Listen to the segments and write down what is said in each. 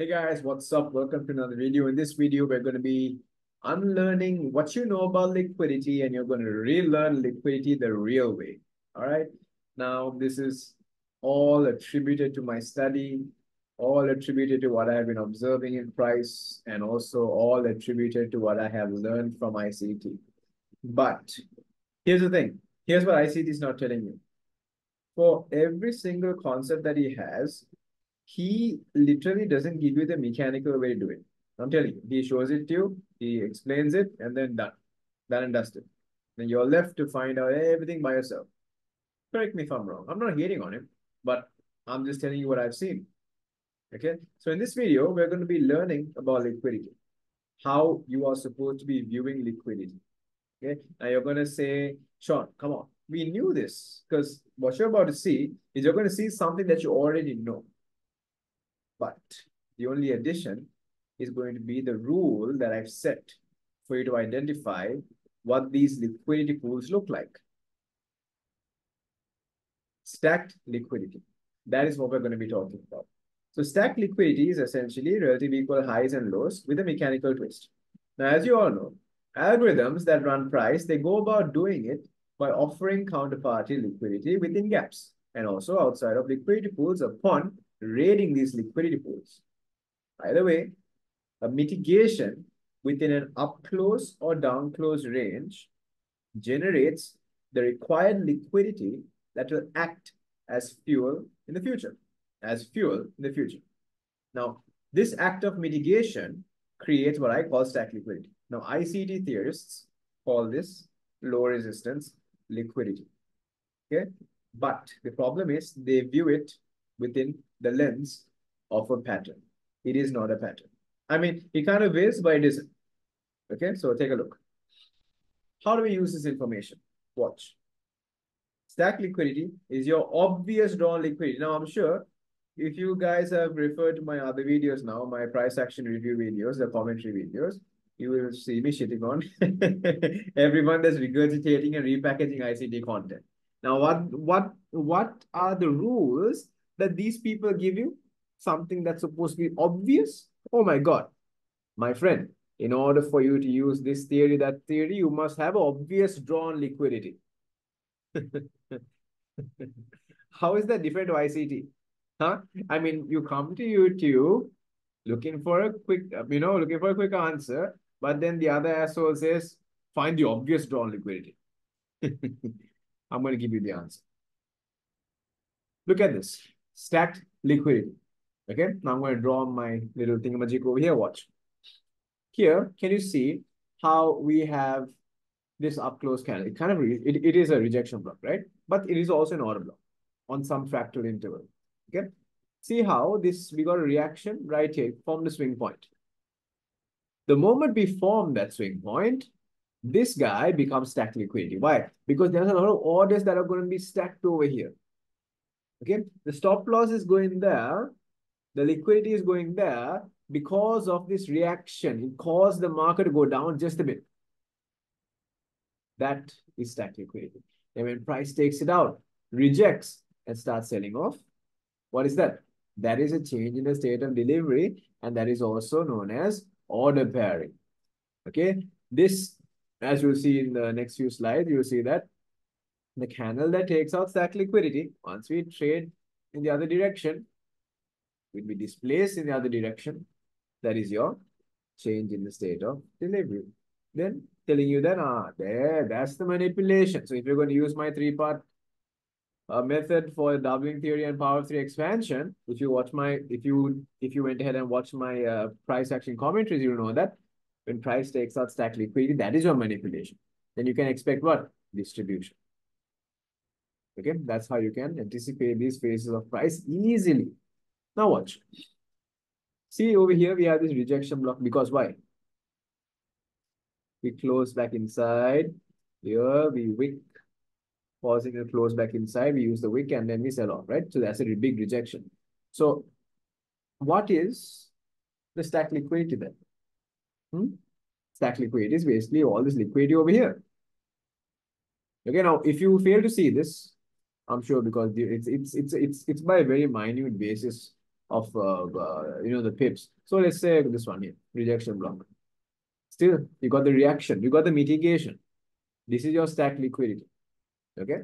Hey guys, what's up? Welcome to another video. In this video, we're going to be unlearning what you know about liquidity and you're going to relearn liquidity the real way. All right. Now, this is all attributed to my study, all attributed to what I have been observing in price, and also all attributed to what I have learned from ICT. But here's the thing. Here's what ICT is not telling you. For every single concept that he has, he literally doesn't give you the mechanical way to do it. I'm telling you, he shows it to you, he explains it, and then done. Done and dusted. Then you're left to find out everything by yourself. Correct me if I'm wrong. I'm not hating on him, but I'm just telling you what I've seen. Okay. So in this video, we're going to be learning about liquidity, how you are supposed to be viewing liquidity. Okay. Now you're going to say, Shaun, come on. We knew this because what you're about to see is you're going to see something that you already know. But the only addition is going to be the rule that I've set for you to identify what these liquidity pools look like. Stacked liquidity. That is what we're going to be talking about. So stacked liquidity is essentially relative equal highs and lows with a mechanical twist. Now, as you all know, algorithms that run price, they go about doing it by offering counterparty liquidity within gaps and also outside of liquidity pools upon raiding these liquidity pools. By the way, a mitigation within an up close or down close range generates the required liquidity that will act as fuel in the future, as fuel in the future. Now, this act of mitigation creates what I call stack liquidity. Now, ICT theorists call this low resistance liquidity. Okay, but the problem is they view it within the lens of a pattern. It is not a pattern. I mean, it kind of is, but it isn't. Okay, so take a look. How do we use this information? Watch. Stack liquidity is your obvious drawn liquidity. Now, I'm sure if you guys have referred to my other videos now, my price action review videos, the commentary videos, you will see me shitting on everyone that's regurgitating and repackaging ICT content. Now, what what what are the rules that these people give you something that's supposed to be obvious? Oh my God. My friend, in order for you to use this theory, that theory, you must have obvious drawn liquidity. How is that different to ICT? Huh? I mean, you come to YouTube looking for a quick, you know, looking for a quick answer, but then the other asshole says, find the obvious drawn liquidity. I'm going to give you the answer. Look at this stacked liquidity. Okay, now I'm going to draw my little thingamajig over here. Watch. Here, can you see how we have this up close candle? It kind of, it, it is a rejection block, right? But it is also an order block on some fractal interval. Okay, see how this, we got a reaction right here from the swing point. The moment we form that swing point, this guy becomes stacked liquidity. Why? Because there's a lot of orders that are going to be stacked over here. Okay, the stop loss is going there, the liquidity is going there because of this reaction. It caused the market to go down just a bit. That is stack liquidity. And when price takes it out, rejects, and starts selling off, what is that? That is a change in the state of delivery, and that is also known as order pairing. Okay, this, as you'll see in the next few slides, you'll see that the candle that takes out stack liquidity, once we trade in the other direction, will be displaced in the other direction. That is your change in the state of delivery. Then telling you that, ah, there, that's the manipulation. So if you're going to use my three-part uh, method for doubling theory and power three expansion, if you watch my, if you if you went ahead and watched my uh, price action commentaries, you'll know that when price takes out stack liquidity, that is your manipulation. Then you can expect what? Distribution. Okay, that's how you can anticipate these phases of price easily. Now watch. See over here, we have this rejection block because why? We close back inside. Here we wick, pausing and close back inside. We use the wick and then we sell off, right? So that's a big rejection. So what is the stack liquidity then? Hmm? Stack liquidity is basically all this liquidity over here. Okay, now if you fail to see this, I'm sure because it's it's it's it's it's by a very minute basis of uh, uh, you know the pips. So let's say this one here, rejection block. Still, you got the reaction, you got the mitigation. This is your stack liquidity. Okay.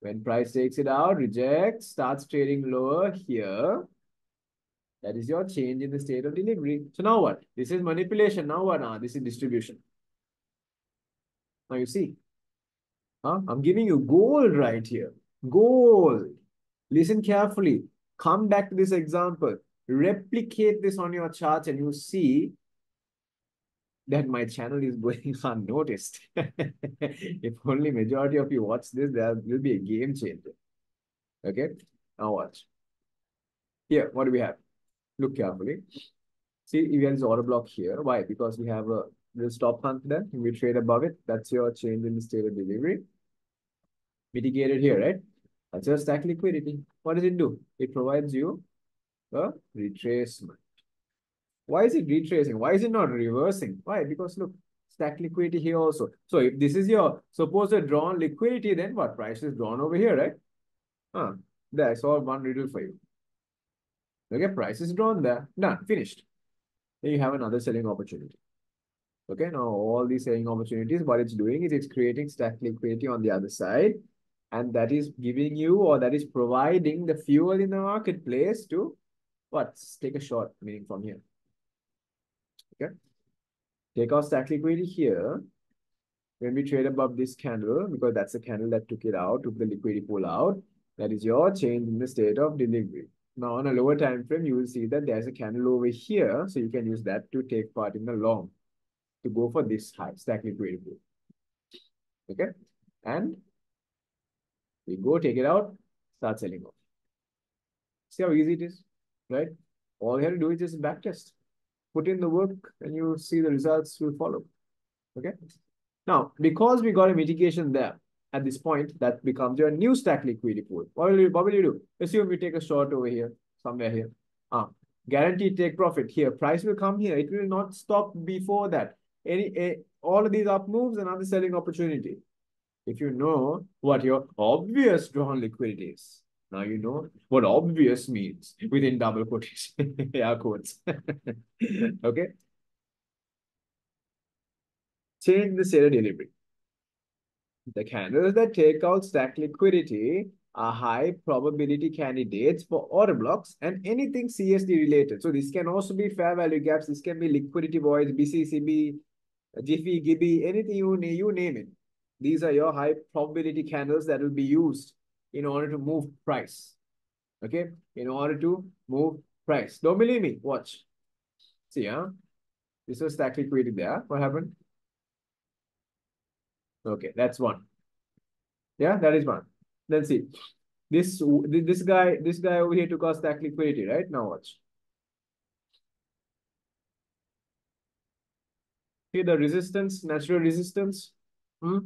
When price takes it out, rejects, starts trading lower here. That is your change in the state of delivery. So now what? This is manipulation. Now what? Ah, this is distribution. Now you see. Huh? I'm giving you gold right here. Gold. Listen carefully. Come back to this example. Replicate this on your charts and you see that my channel is going unnoticed. if only majority of you watch this, there will be a game changer. Okay, now watch. Here, what do we have? Look carefully. See, we have this order block here. Why? Because we have a stop there. We trade above it. That's your change in the state of delivery. Mitigated here, right? That's your stack liquidity. What does it do? It provides you a retracement. Why is it retracing? Why is it not reversing? Why? Because look, stack liquidity here also. So if this is your supposed drawn liquidity, then what? Price is drawn over here, right? Huh. There, I saw one riddle for you. Okay, price is drawn there. Done, finished. Then you have another selling opportunity. Okay, now all these selling opportunities, what it's doing is it's creating stack liquidity on the other side. And that is giving you or that is providing the fuel in the marketplace to what? Take a short, meaning from here. Okay. Take our stack liquidity here. When we trade above this candle, because that's the candle that took it out, took the liquidity pull out, that is your change in the state of delivery. Now, on a lower time frame, you will see that there's a candle over here. So you can use that to take part in the long to go for this high stack liquidity pool. Okay. And we go take it out, start selling off. See how easy it is, right? All you have to do is just back test put in the work and you see the results will follow. Okay. Now, because we got a mitigation there at this point, that becomes your new stack liquidity pool. What will you, what will you do? Assume we take a short over here, somewhere here. Ah, guaranteed take profit here. Price will come here. It will not stop before that. Any, a, all of these up moves, another selling opportunity. If you know what your obvious drawn liquidity is, now you know what obvious means within double quotation, air quotes. okay. Change the seller delivery. The candles that take out stack liquidity are high probability candidates for order blocks and anything CSD related. So this can also be fair value gaps. This can be liquidity voids, BCCB, Jiffy, Gibby, anything you, you name it. These are your high probability candles that will be used in order to move price. Okay, in order to move price. Don't believe me? Watch. See, huh? This was stack liquidity there. What happened? Okay, that's one. Yeah, that is one. Then see, this this guy this guy over here took our stack liquidity, right? Now watch. See the resistance, natural resistance. Hmm?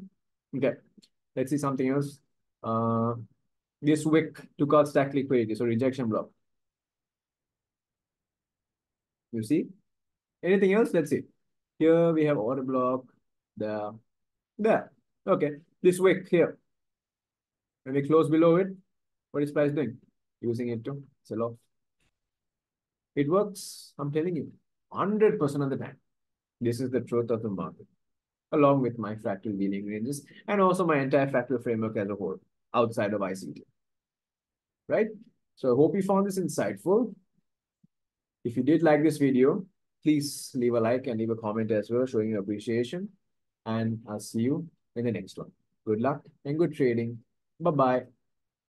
Okay, let's see something else. Uh, this wick took out stack liquidity, so rejection block. You see? Anything else? Let's see. Here we have order block, there, there. Okay, this wick here. When we close below it, what is price doing? Using it to sell off. It works, I'm telling you, 100% of the time. This is the truth of the market, along with my fractal dealing ranges and also my entire fractal framework as a whole outside of ICT. Right? So I hope you found this insightful. If you did like this video, please leave a like and leave a comment as well, showing your appreciation. And I'll see you in the next one. Good luck and good trading. Bye-bye.